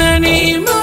anima